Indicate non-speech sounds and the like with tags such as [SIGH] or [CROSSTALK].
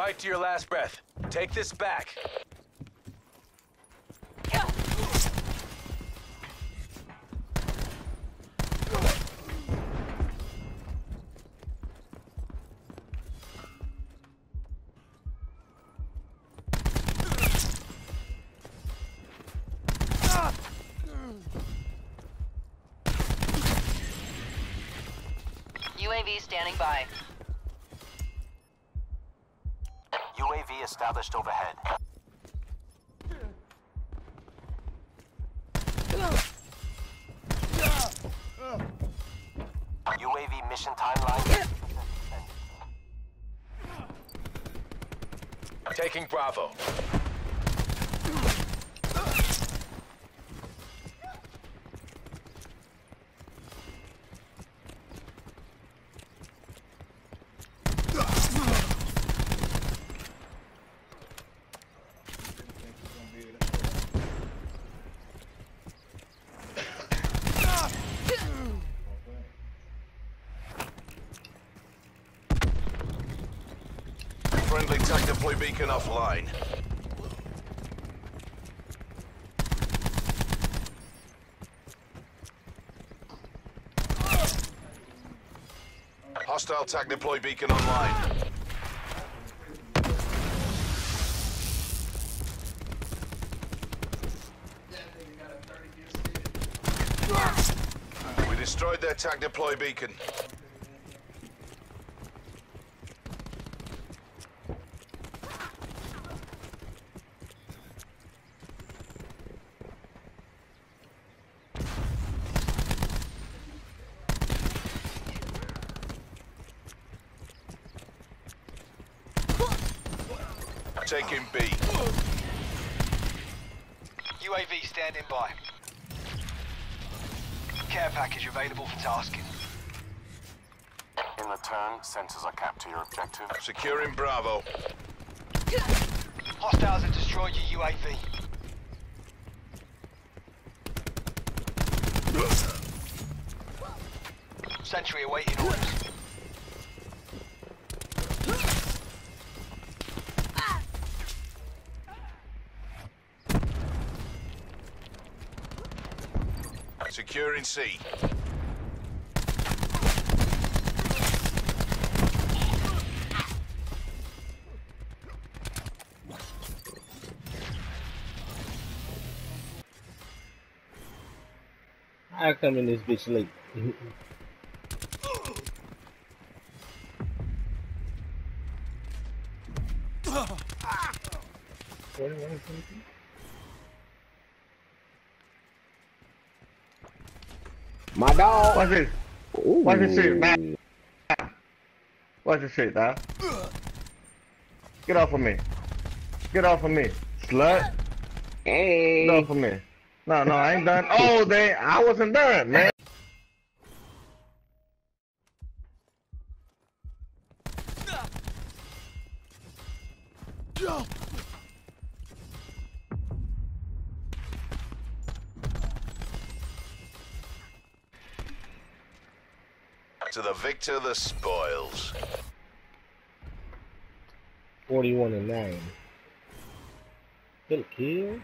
Fight to your last breath. Take this back. UAV standing by. UAV established overhead. UAV mission timeline. Taking Bravo. Friendly deploy beacon offline. Hostile tac deploy beacon online. We destroyed their tac deploy beacon. Taking B. UAV standing by. Care package available for tasking. In return, sensors are capped to your objective. Securing Bravo. Hostiles have destroyed your UAV. Sentry awaiting orders. Securing C. I come in this bitch late. [LAUGHS] My dog. Watch this. Ooh. Watch this shit, man. Watch this shit, dog. Get off of me. Get off of me. Slut. Hey. Get off of me. No, no, I ain't done. Oh, they, I wasn't done, man. To the victor, the spoils. 41 and 9. Still a kill?